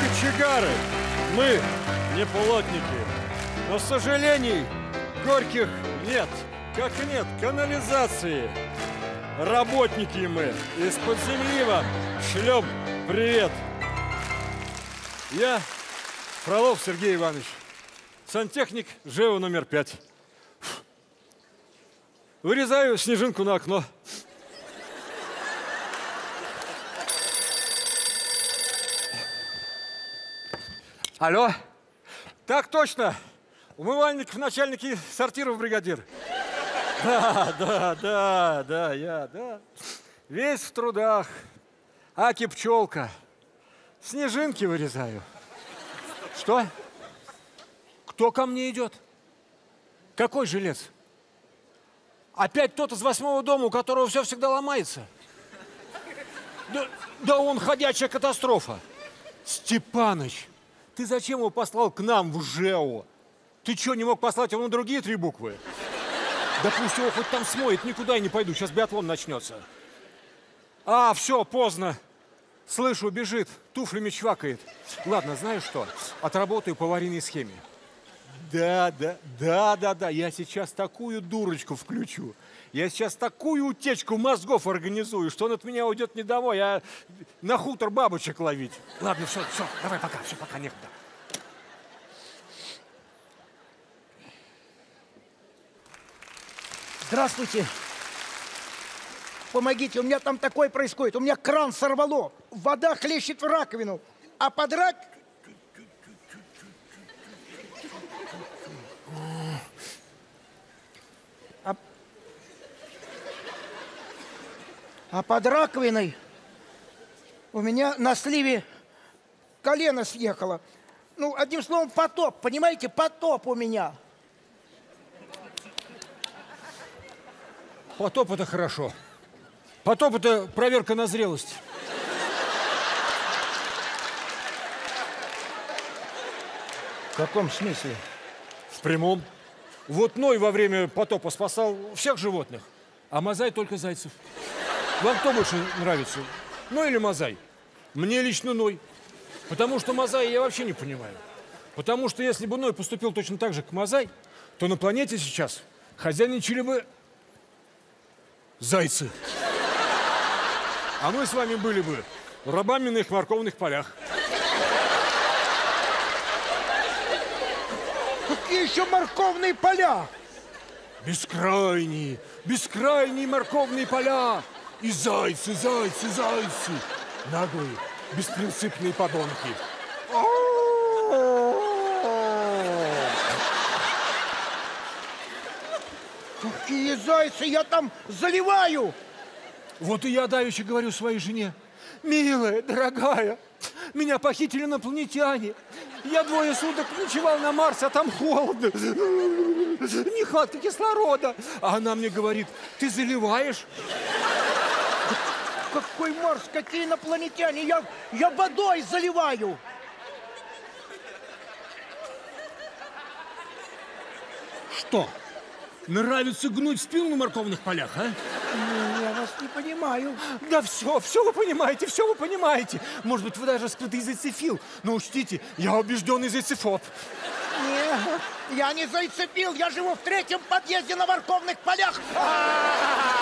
кочегары. Мы не плотники. Но сожалений горьких нет. Как нет канализации. Работники мы. Из-под земли вам шлем привет. Я Фролов Сергей Иванович. Сантехник ЖЭО номер пять. Вырезаю снежинку на окно. Алло. Так точно. Умывальников начальники сортиров бригадир. Да, да, да, да, я, да. Весь в трудах. Аки пчелка. Снежинки вырезаю. Что? Кто ко мне идет? Какой жилец? Опять тот из восьмого дома, у которого все всегда ломается. Да, да он ходячая катастрофа. Степаныч, ты зачем его послал к нам в ЖЭО? Ты что, не мог послать на другие три буквы? Да пусть его хоть там смоет, никуда я не пойду, сейчас биатлон начнется. А, все, поздно. Слышу, бежит, туфлями чвакает. Ладно, знаешь что? Отработаю по аварийной схеме. Да, да, да, да, да, я сейчас такую дурочку включу. Я сейчас такую утечку мозгов организую, что он от меня уйдет не домой, а на хутор бабочек ловить. Ладно, все, все, давай пока, все, пока некогда. Здравствуйте. Помогите, у меня там такое происходит. У меня кран сорвало. Вода хлещет в раковину. А под рак... а под раковиной у меня на сливе колено съехало. Ну, одним словом, потоп, понимаете, потоп у меня. Потоп это хорошо. Потоп это проверка на зрелость. В каком смысле? В прямом. Вот Ной во время потопа спасал всех животных, а Мазай только зайцев. Вам кто больше нравится? Ной или Мазай? Мне лично Ной. Потому что Мазай я вообще не понимаю. Потому что если бы Ной поступил точно так же, как Мазай, то на планете сейчас хозяйничали бы зайцы. А мы с вами были бы рабами на их морковных полях. Какие еще морковные поля? Бескрайние, бескрайние морковные поля. И зайцы, зайцы, зайцы. Наглые, беспринципные подонки. Какие зайцы, я там заливаю. Вот и я давеча говорю своей жене. Милая, дорогая, меня похитили инопланетяне. Я двое суток ночевал на Марсе, а там холодно. Нехватка кислорода. А она мне говорит, ты заливаешь? Какой Марс, какие инопланетяне? Я, я водой заливаю. Что? Нравится гнуть спину на морковных полях, а? Ну, я вас не понимаю. Да все, все вы понимаете, все вы понимаете. Может быть, вы даже скрытый зайцефил. Но учтите, я убежденный зайцефоб. Нет, я не зайцепил, я живу в третьем подъезде на морковных полях. Не-не-не,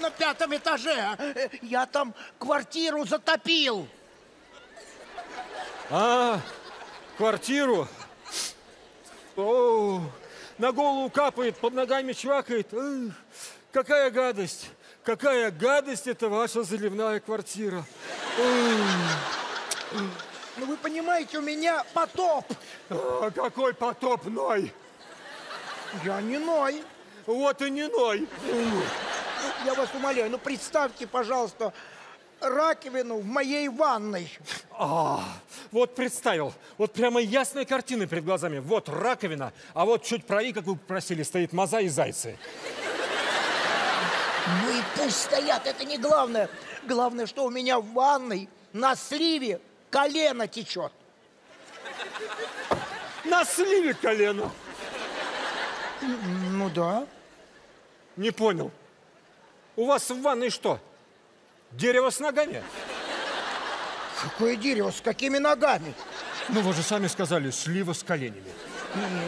На пятом этаже. Я там квартиру затопил. А, квартиру? О, на голову капает, под ногами чвакает. Эх, какая гадость! Какая гадость это ваша заливная квартира. Ну, вы понимаете, у меня потоп. А, какой потоп, Ной? Я не Ной. Вот и не Ной. Я вас умоляю, ну представьте, пожалуйста, раковину в моей ванной. А, вот представил. Вот прямо ясная картина перед глазами. Вот раковина, а вот чуть правее, как вы попросили, стоит маза и зайцы. Ну и пусть стоят, это не главное. Главное, что у меня в ванной на сливе колено течет. На сливе колено. Ну да. Не понял. У вас в ванной что? Дерево с ногами? Какое дерево, с какими ногами? Ну, вы же сами сказали, слива с коленями.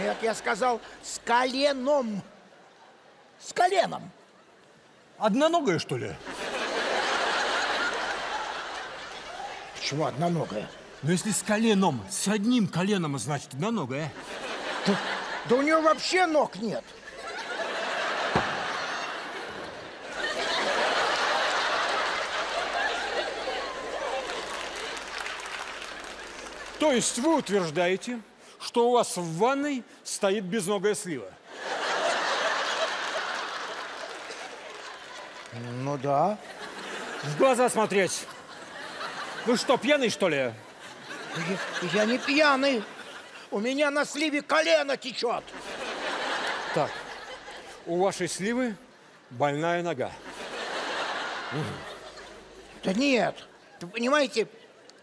Нет, я сказал с коленом. С коленом. Одноногая, что ли? Почему одноногая? Ну, если с коленом, с одним коленом, значит, одноногая. Да, да у нее вообще ног нет. То есть вы утверждаете, что у вас в ванной стоит безногая слива? Ну да. В глаза смотреть. Вы что, пьяный, что ли? Я, я не пьяный. У меня на сливе колено течет. Так, у вашей сливы больная нога. Да нет, понимаете,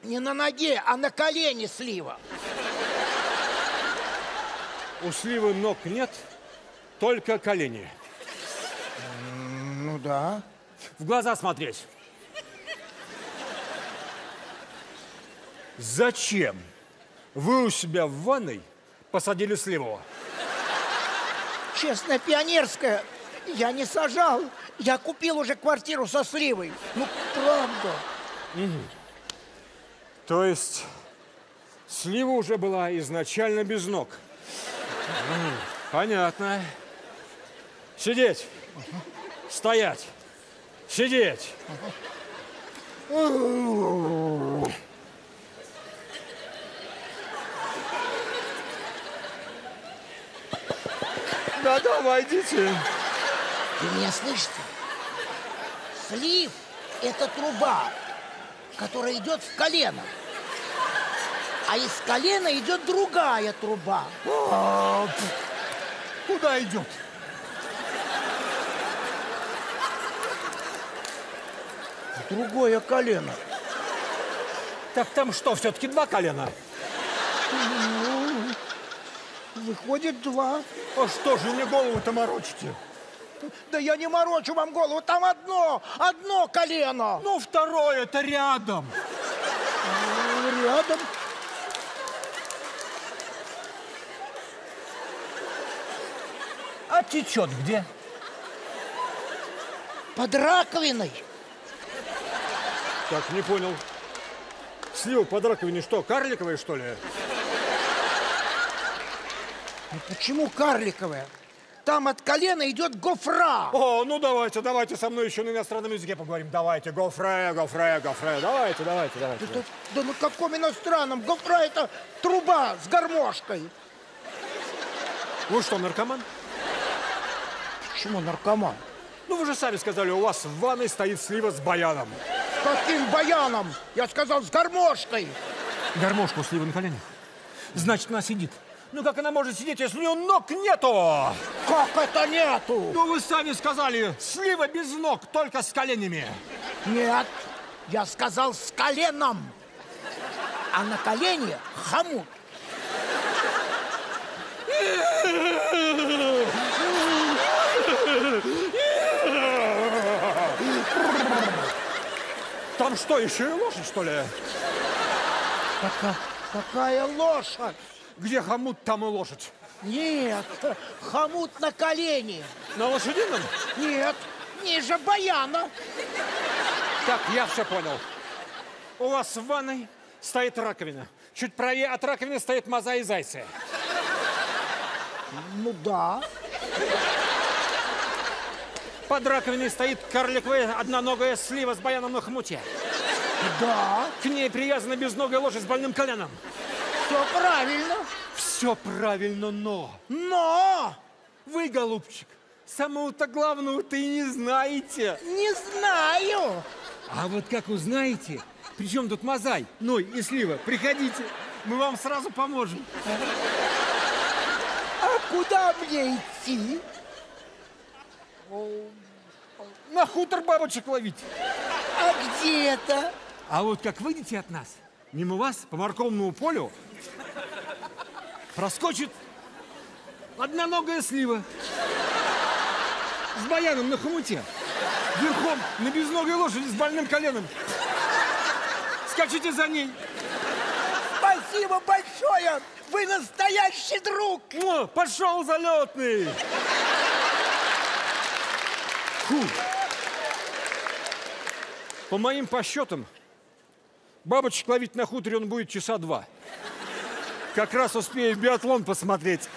не на ноге, а на колене слива. У сливы ног нет, только колени. Ну да. В глаза смотреть. Зачем вы у себя в ванной посадили сливу? Честно, пионерская. Я не сажал. Я купил уже квартиру со сливой. Ну, правда. То есть слива уже была изначально без ног. Понятно. Сидеть. Стоять. Сидеть. Да давай, идите. Вы меня слышите? Слив – это труба, которая идет в колено. А из колена идет другая труба. Куда идет? В другое колено. Так там что, все-таки два колена? Выходит, два. А что же мне голову-то морочите? Да я не морочу вам голову, там одно, одно колено. Ну, второе-то рядом. Рядом. А течет где? Под раковиной. Так, не понял. Слива под раковиной что, карликовая, что ли? Ну почему карликовая? Там от колена идет гофра. О, ну давайте, давайте со мной еще на иностранном языке поговорим. Давайте, гофре, гофре, гофре. Давайте, давайте, давайте. Да, да на каком иностранном? Гофра это труба с гармошкой. Вы что, наркоман? Почему наркоман? Ну, вы же сами сказали, у вас в ванной стоит слива с баяном. С каким баяном? Я сказал, с гармошкой. Гармошку слива на коленях. Значит, она сидит. Ну, как она может сидеть, если у нее ног нету? Как это нету? Ну, вы сами сказали, слива без ног, только с коленями. Нет, я сказал с коленом. А на колене хомут. Там что, еще и лошадь, что ли? Какая, какая лошадь? Где хомут, там и лошадь. Нет, хомут на колене. На лошадином? Нет, ниже баяна. Так, я все понял. У вас в ванной стоит раковина. Чуть правее от раковины стоит маза и зайцы. Ну да. Под раковиной стоит карликовая одноногая слива с баяном на хмуте. Да, К ней привязана безногая лошадь с больным коленом. Все правильно. Все правильно, но Но вы, голубчик, самого-то главного-то и не знаете. не знаю. А вот как узнаете, причем тут мозай, Ной и слива, приходите, мы вам сразу поможем. А куда мне идти? На хутор бабочек ловить. А где это? А вот как выйдете от нас, мимо вас по морковному полю проскочит одноногая слива с баяном на хомуте, верхом на безногой лошади с больным коленом. скачите за ней. Спасибо большое! Вы настоящий друг! О, пошел залетный. Фу. По моим подсчетам, бабочек ловить на хуторе он будет часа два. Как раз успею биатлон посмотреть.